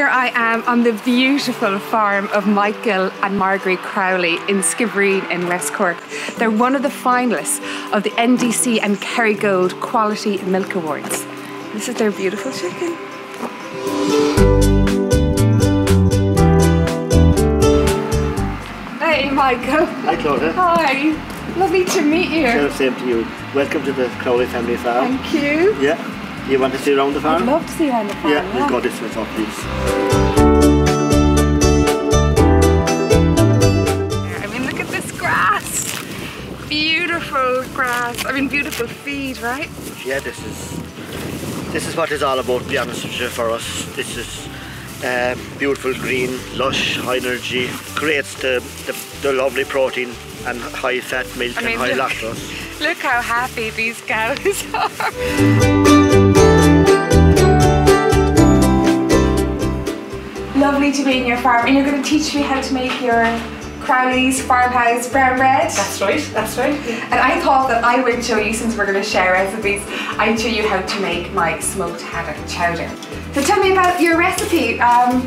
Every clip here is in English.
here I am on the beautiful farm of Michael and Marguerite Crowley in Skibbereen in West Cork. They're one of the finalists of the NDC and Kerrygold Quality Milk Awards. This is their beautiful chicken. Hey Michael. Hi Clodagh. Hi. Lovely to meet you. Same to you. Welcome to the Crowley family farm. Thank you. Yeah. You want to see around the farm? I'd love to see around the farm. Yeah, we'll go this way, so please. I mean, look at this grass. Beautiful grass. I mean, beautiful feed, right? Yeah, this is this is what it's all about. To be honest with you, for us, this is uh, beautiful green, lush, high energy. Creates the, the, the lovely protein and high fat milk I mean, and high look, lactose. Look how happy these cows are. Lovely to be in your farm, and you're going to teach me how to make your Crowley's farmhouse brown bread. That's right, that's right. And I thought that I would show you, since we're going to share recipes, I'd show you how to make my smoked haddock chowder. So tell me about your recipe. Um,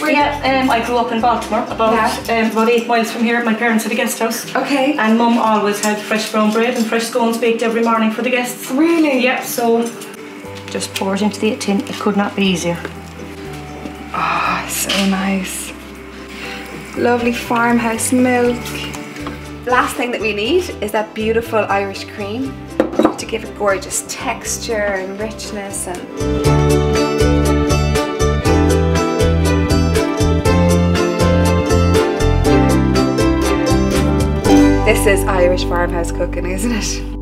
Yeah, um, I grew up in Baltimore, about Yeah. um, about eight miles from here. My parents had a guest house. Okay. And mum always had fresh brown bread and fresh scones baked every morning for the guests. Really? Yeah, so just pour it into the tin. It could not be easier. So nice. Lovely farmhouse milk. Last thing that we need is that beautiful Irish cream to give it gorgeous texture and richness and This is Irish farmhouse cooking, isn't it?